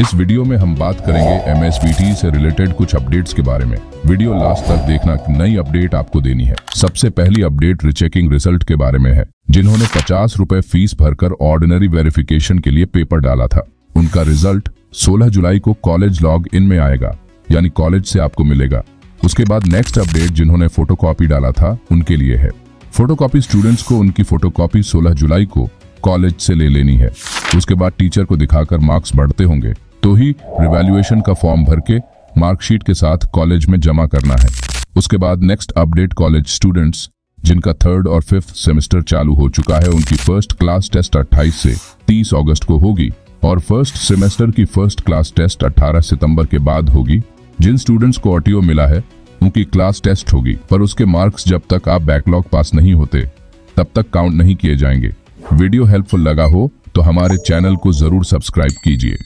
इस वीडियो में हम बात करेंगे एम से रिलेटेड कुछ अपडेट्स के बारे में। वीडियो लास्ट तक देखना नई अपडेट आपको देनी है। सबसे पहली अपडेट रिचेकिंग रिज़ल्ट के बारे में है, जिन्होंने पचास रूपए फ़ीस भरकर ऑर्डिनरी वेरिफिकेशन के लिए पेपर डाला था। उनका रिज़ल्ट 16 जुलाई को कॉलेज लॉग इन में आएगा, यानी कॉलेज से आपको मिलेगा। उसके बाद नेक्स्ट अपडेट जिन्होंने फोटोकॉपी डाला था, उनके लिए है। फोटोकॉपी स्टूडेंट्स को उनकी फोटोकॉपी 16 जुलाई को कॉलेज से ले लेनी है। उसके बाद टीचर को दिखाकर मार्क्स बढ़ते होंगे। तो ही रिवैल्यूएशन का फॉर्म भर के मार्कशीट के साथ कॉलेज में जमा करना है। उसके बाद नेक्स्ट अपडेट कॉलेज स्टूडेंट्स जिनका थर्ड और फिफ्थ सेमेस्टर चालू हो चुका है, उनकी फ़र्स्ट क्लास टेस्ट 28 से 30 अगस्त को होगी और फ़र्स्ट सेमेस्टर की फ़र्स्ट क्लास टेस्ट 18 सितंबर के बाद होगी। जिन स्टूडेंट्स को ऑटियो मिला है, उनकी क्लास टेस्ट होगी, पर उसके मार्क्स जब तक आप बैकलॉग पास नहीं होते, तब तक काउंट नहीं किए जाएँगे। वीडियो हेल्पफुल लगा हो तो हमारे चैनल को ज़रूर सब्सक्राइब कीजिए।